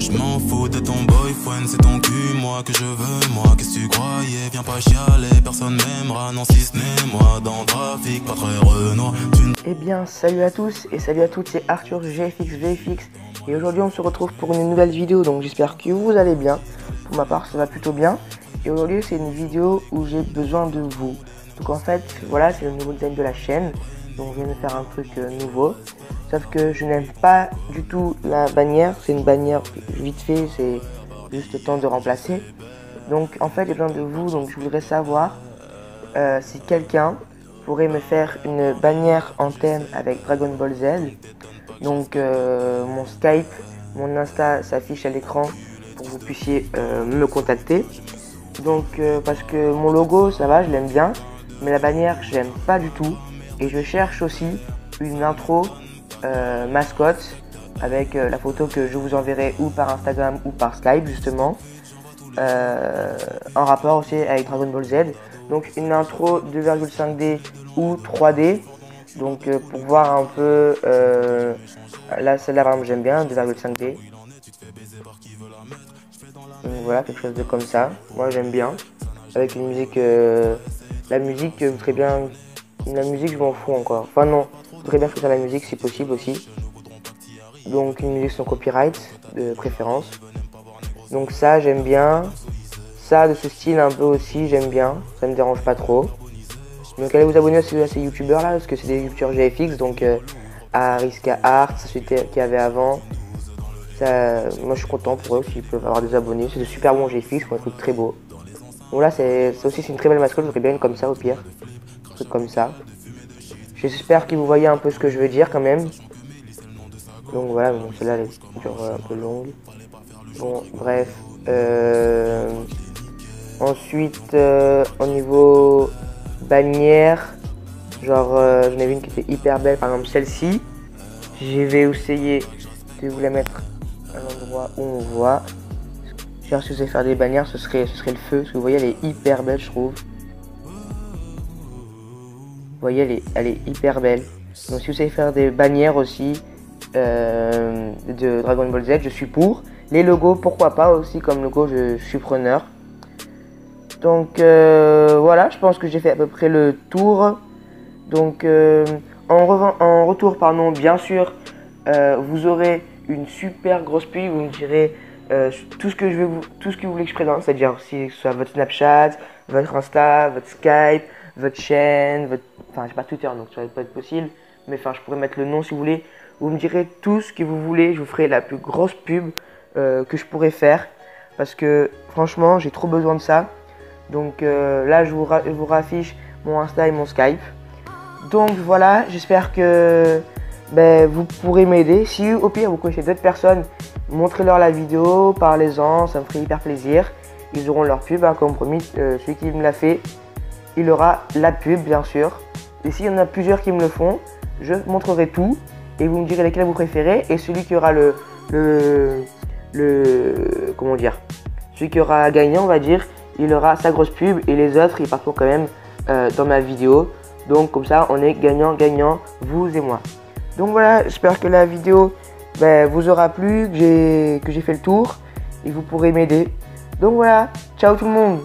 Je m'en fous de ton boyfriend, c'est ton cul, moi que je veux, moi. Qu'est-ce que tu croyais? Viens pas chialer, personne m'aimera, non si ce n'est moi. Dans pas très. Eh bien, salut à tous et salut à toutes, c'est Arthur GFX VFX. Et aujourd'hui, on se retrouve pour une nouvelle vidéo, donc j'espère que vous allez bien. Pour ma part, ça va plutôt bien. Et aujourd'hui, c'est une vidéo où j'ai besoin de vous. Donc en fait, voilà, c'est le nouveau design de la chaîne. Donc on vient de faire un truc euh, nouveau. Sauf que je n'aime pas du tout la bannière. C'est une bannière vite fait, c'est juste le temps de remplacer. Donc en fait, j'ai besoin de vous. Donc je voudrais savoir euh, si quelqu'un pourrait me faire une bannière en thème avec Dragon Ball Z. Donc euh, mon Skype, mon Insta s'affiche à l'écran pour que vous puissiez me contacter. Donc parce que mon logo, ça va, je l'aime bien. Mais la bannière, je l'aime pas du tout. Et je cherche aussi une intro euh, mascotte avec euh, la photo que je vous enverrai ou par Instagram ou par Skype justement. Euh, en rapport aussi avec Dragon Ball Z. Donc une intro 2,5D ou 3D. Donc pour voir un peu... là celle-là par j'aime bien, 2,5D. Donc voilà, quelque chose de comme ça. Moi j'aime bien. Avec une musique... la musique, très bien la musique, je m'en fous encore. Enfin non, voudrais bien faire la musique si possible aussi. Donc une musique sans copyright, de préférence. Donc ça, j'aime bien. Ça, de ce style un peu aussi, j'aime bien. Ça me dérange pas trop. Donc allez vous abonner à ces, youtubeurs là, parce que c'est des youtubeurs GFX. Donc euh, à Riska Art, celui qu'il y avait avant. moi je suis content pour eux s'ils peuvent avoir des abonnés. C'est de super bons GFX, un truc très beau. Bon là, c'est aussi une très belle mascotte, je voudrais bien une comme ça au pire comme ça. J'espère que vous voyez un peu ce que je veux dire quand même. Donc voilà, bon, celle-là elle est un peu longue. Bon, bref. Euh, ensuite, euh, au niveau bannière, genre euh, j'en avais une qui était hyper belle, par exemple celle-ci. Je vais essayer de vous la mettre à l'endroit où on voit. Genre si vous allez faire des bannières, ce serait, ce serait le feu. Parce que vous voyez, elle est hyper belle, je trouve. Vous voyez, elle est, hyper belle. Donc si vous savez faire des bannières aussi euh, de Dragon Ball Z, je suis pour. Les logos, pourquoi pas aussi comme logo, je, suis preneur. Donc euh, voilà, je pense que j'ai fait à peu près le tour. Donc euh, en, en, retour, pardon, bien sûr, vous aurez une super grosse pub. Vous me direz tout ce que je tout ce que vous voulez que je présente, c'est-à-dire si ce soit votre Snapchat, votre Insta, votre Skype, votre chaîne, votre... Enfin, j'ai pas Twitter, donc ça va pas être possible. Mais enfin, je pourrais mettre le nom si vous voulez. Vous me direz tout ce que vous voulez. Je vous ferai la plus grosse pub euh, que je pourrais faire. Parce que franchement, j'ai trop besoin de ça. Donc euh, là, je vous, raffiche mon Insta et mon Skype. Donc voilà, j'espère que ben, vous pourrez m'aider. Si au pire vous connaissez d'autres personnes, montrez-leur la vidéo, parlez-en, ça me ferait hyper plaisir. Ils auront leur pub, hein, comme promis, euh, celui qui me l'a fait il aura la pub bien sûr. Et s'il y en a plusieurs qui me le font, je montrerai tout et vous me direz lesquels vous préférez. Et celui qui aura le, le, comment dire, celui qui aura gagnant, on va dire, il aura sa grosse pub et les autres ils partiront quand même euh, dans ma vidéo. Donc comme ça, on est gagnant-gagnant, vous et moi. Donc voilà, j'espère que la vidéo ben, vous aura plu, que j'ai fait le tour et vous pourrez m'aider. Donc voilà, ciao tout le monde